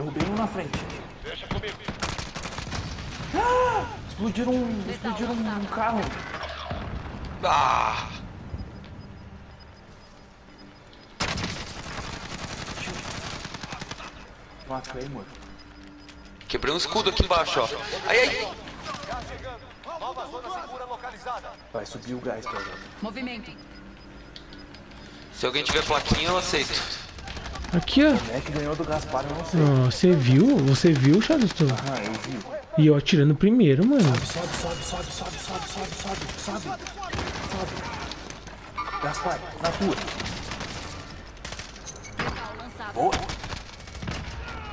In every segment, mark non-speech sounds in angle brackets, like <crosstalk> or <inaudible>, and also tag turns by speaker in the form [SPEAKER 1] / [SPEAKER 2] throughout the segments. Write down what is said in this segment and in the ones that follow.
[SPEAKER 1] Derrubei um na frente.
[SPEAKER 2] Deixa comigo.
[SPEAKER 1] Explodiram um, explodiram um carro.
[SPEAKER 3] Ah!
[SPEAKER 1] Mata aí, amor.
[SPEAKER 3] Quebrei um escudo aqui embaixo, ó. Ai, ai!
[SPEAKER 2] Nova zona segura localizada.
[SPEAKER 1] Vai subir o gás.
[SPEAKER 4] Movimento.
[SPEAKER 3] Se alguém tiver plaquinha, eu aceito.
[SPEAKER 5] Aqui, ó.
[SPEAKER 1] Como é que ganhou do Gaspar, eu não sei.
[SPEAKER 5] Ó, Você viu? Você viu, Charleston?
[SPEAKER 1] Ah, eu vi.
[SPEAKER 5] E eu atirando primeiro, mano.
[SPEAKER 1] Sobe, sobe, sobe, sobe, sobe, sobe, sobe, sobe. Sobe. Gaspar, na tua. Boa.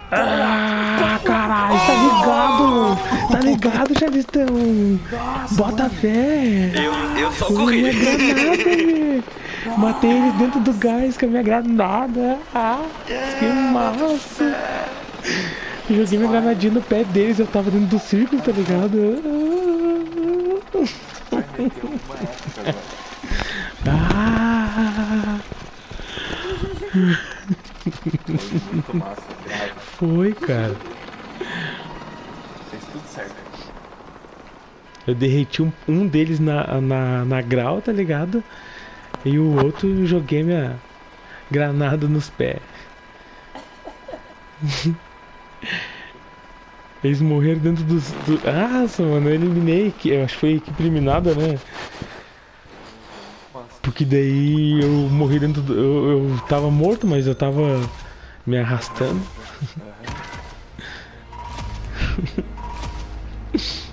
[SPEAKER 5] Ah, caralho, tá ligado? Tá ligado, Charleston? Bota fé.
[SPEAKER 3] Eu, eu só
[SPEAKER 5] minha
[SPEAKER 3] corri.
[SPEAKER 5] Matei eles dentro do gás com a minha granada. Ah, que massa. Joguei minha granadinha no pé deles, eu tava dentro do círculo, tá ligado? Ah,
[SPEAKER 1] foi,
[SPEAKER 5] cara.
[SPEAKER 1] Fez tudo certo.
[SPEAKER 5] Eu derreti um, um deles na, na, na grau, tá ligado? E o outro eu joguei minha granada nos pés. <laughs> Eles morreram dentro dos. Do... Nossa, mano, eu eliminei. Eu acho que foi equipe eliminada, né? Porque daí eu morri dentro do. Eu, eu tava morto, mas eu tava me arrastando. <laughs>